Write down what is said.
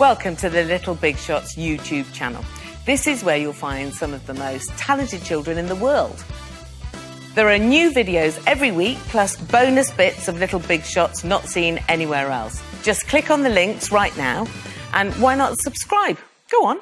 Welcome to the Little Big Shots YouTube channel. This is where you'll find some of the most talented children in the world. There are new videos every week, plus bonus bits of Little Big Shots not seen anywhere else. Just click on the links right now, and why not subscribe? Go on.